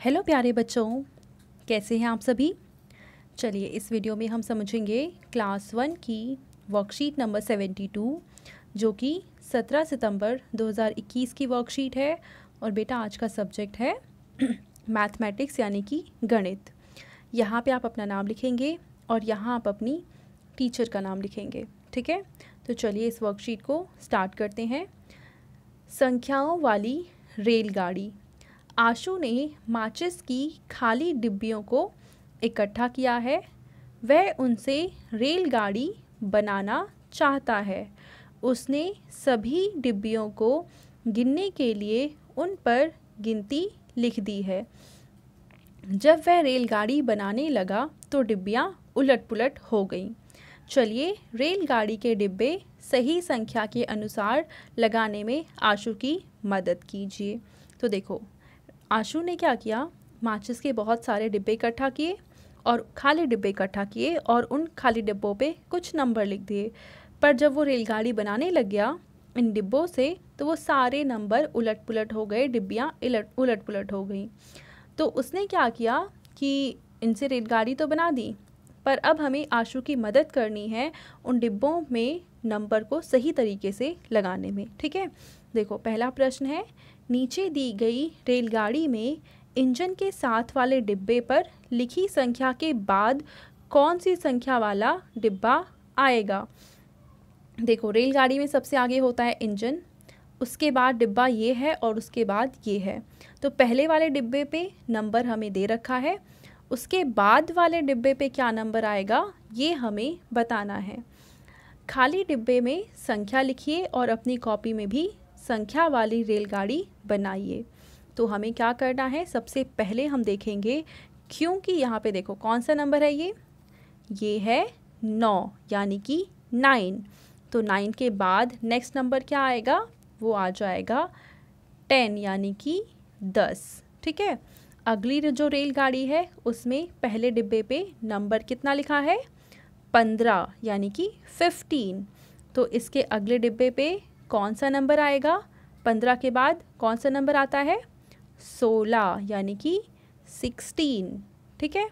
Hello प्यारे बच्चों। कैसे हैं आप सभी? चलिए, इस वीडियो में हम समझेंगे क्लास वन की वर्कशीट नंबर सेवेंटी टू जो कि सत्रह सितंबर 2021 की वर्कशीट है, और बेटा आज का सब्जेक्ट है मैथमेटिक्स यानी कि गणित। यहाँ पे आप अपना नाम लिखेंगे, और यहाँ आप अपनी टीचर का नाम लिखेंगे, ठीक है? तो चलिए इस वर्कशीट को स्टार्ट करते हैं। संख्याओं वाली रेलगाड़ी। आशु ने माचिस की खाली डिब्बियों को इकट्ठा किया है। वह उनसे रेलगाड़ी बनाना चाहता है। उसने सभी डिब्बियों को गिनने के लिए उन पर गिनती लिख दी है। जब वह रेलगाड़ी बनाने लगा तो डिब्बियाँ उलट पुलट हो गईं। चलिए, रेलगाड़ी के डिब्बे सही संख्या के अनुसार लगाने में आशु की मदद कीजिए। तो देखो आशु ने क्या किया? माचिस के बहुत सारे डिब्बे इकट्ठा किए और खाली डिब्बे इकट्ठा किए और उन खाली डिब्बों पे कुछ नंबर लिख दिए। पर जब वो रेलगाड़ी बनाने लग गया इन डिब्बों से तो वो सारे नंबर उलट पुलट हो गए, डिब्बियाँ उलट पुलट हो गई। तो उसने क्या किया कि इनसे रेलगाड़ी तो बना दी, पर अब हमें आशु की मदद करनी है उन डिब्बों में नंबर को सही तरीके से लगाने में, ठीक है? देखो, पहला प्रश्न है, नीचे दी गई रेलगाड़ी में इंजन के साथ वाले डिब्बे पर लिखी संख्या के बाद कौन सी संख्या वाला डिब्बा आएगा? देखो, रेलगाड़ी में सबसे आगे होता है इंजन, उसके बाद डिब्बा ये है और उसके बाद ये है। तो पहले वाले डिब्बे पे नंबर हमें दे रखा है, उसके बाद वाले डिब्बे पे क्या नंबर आएगा, ये हमें बताना है। खाली डिब्बे में संख्या लिखिए और अपनी कॉपी में भी संख्या वाली रेलगाड़ी बनाइए। तो हमें क्या करना है? सबसे पहले हम देखेंगे, क्योंकि यहाँ पे देखो, कौन सा नंबर है ये? ये है नौ, यानी कि नाइन। तो नाइन के बाद नेक्स्ट नंबर क्या आएगा? वो आ जाएगा टेन, यानी कि दस। ठीक है? अगली जो रेलगाड़ी है, उसमें पहले डिब्बे पे नंबर कितना लिखा है? पंद्रह, यानी कि फिफ्टीन। तो इसके अगले डिब्बे पे कौन सा नंबर आएगा? पंद्रह के बाद कौन सा नंबर आता है? सोलह, यानी कि सिक्सटीन। ठीक है?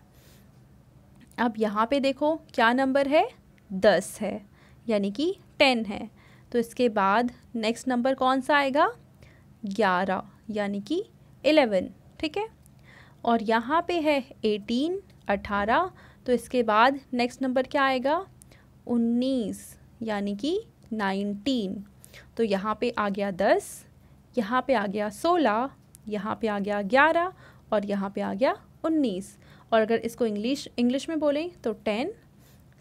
अब यहाँ पे देखो क्या नंबर है? दस है, यानी कि टेन है। तो इसके बाद नेक्स्ट नंबर कौन सा आएगा? ग्यारह, यानी कि एलेवन ठीक है? और यहाँ पे है एटीन, अठारह। तो इसके बाद नेक्स्ट नंबर क्या आएगा? उन्नीस, यानी कि नाइनटीन। तो यहाँ पे आ गया दस, यहाँ पे आ गया सोलह, यहाँ पे आ गया ग्यारह और यहाँ पे आ गया उन्नीस। और अगर इसको इंग्लिश इंग्लिश में बोलें तो ten,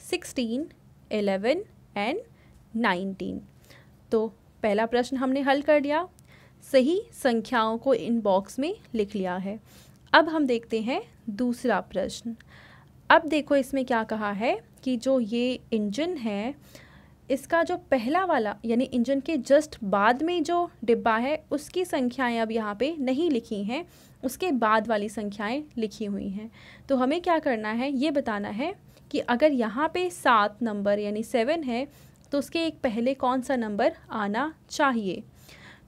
sixteen eleven and nineteen. तो पहला प्रश्न हमने हल कर लिया सही संख्याओं को इन बॉक्स में लिख लिया है। अब हम देखते हैं दूसरा प्रश्न। अब देखो इसमें क्या कहा है कि जो ये इंजन है इसका जो पहला वाला, यानी इंजन के जस्ट बाद में जो डिब्बा है, उसकी संख्याएँ अब यहाँ पे नहीं लिखी हैं। उसके बाद वाली संख्याएँ लिखी हुई हैं। तो हमें क्या करना है? ये बताना है कि अगर यहाँ पे सात नंबर, यानी सेवन है तो उसके एक पहले कौन सा नंबर आना चाहिए?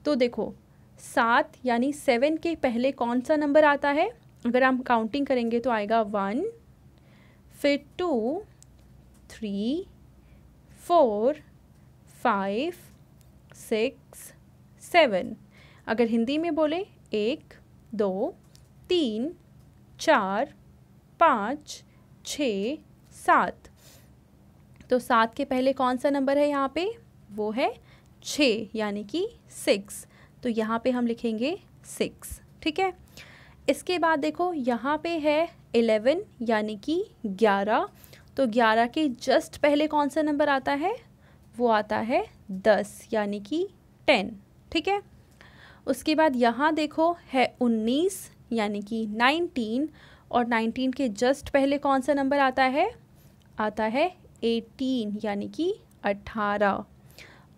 तो देखो, सात, यानी सेवन के पहले कौन सा नंबर आता है? अगर हम काउंटिंग करेंगे तो आएगा वन, फिर two three four, five, six, seven. अगर हिंदी में बोले, एक, दो, तीन, चार, पाँच, छ, सात। तो सात के पहले कौन सा नंबर है यहाँ पे? वो है छ, यानी कि सिक्स। तो यहाँ पे हम लिखेंगे सिक्स, ठीक है? इसके बाद देखो, यहाँ पे है इलेवन, यानी कि ग्यारह। तो ग्यारह के जस्ट पहले कौन सा नंबर आता है? वो आता है दस, यानी कि टेन, ठीक है? उसके बाद यहाँ देखो है उन्नीस, यानी कि नाइनटीन, और नाइनटीन के जस्ट पहले कौन सा नंबर आता है? आता है एटीन, यानी कि अट्ठारह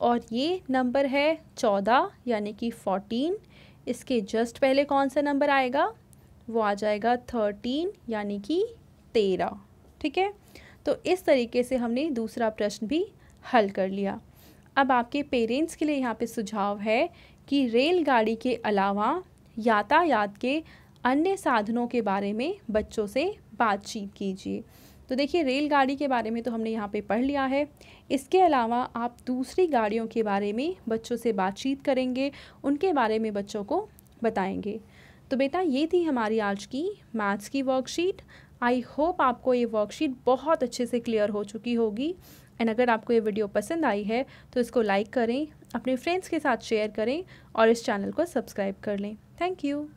और ये नंबर है चौदह, यानी कि फोर्टीन। इसके जस्ट पहले कौन सा नंबर आएगा? वो आ जाएगा थर्टीन, यानी कि तेरह, ठीक है? तो इस तरीके से हमने दूसरा प्रश्न भी हल कर लिया। अब आपके पेरेंट्स के लिए यहाँ पे सुझाव है कि रेलगाड़ी के अलावा यातायात के अन्य साधनों के बारे में बच्चों से बातचीत कीजिए। तो देखिए, रेलगाड़ी के बारे में तो हमने यहाँ पे पढ़ लिया है। इसके अलावा आप दूसरी गाड़ियों के बारे में बच्चों से बातचीत करेंगे, उनके बारे में बच्चों को बताएँगे। तो बेटा, ये थी हमारी आज की मैथ्स की वर्कशीट आई होप आपको ये वर्कशीट बहुत अच्छे से क्लियर हो चुकी होगी। एंड अगर आपको ये वीडियो पसंद आई है तो इसको लाइक करें, अपने फ्रेंड्स के साथ शेयर करें और इस चैनल को सब्सक्राइब कर लें। Thank you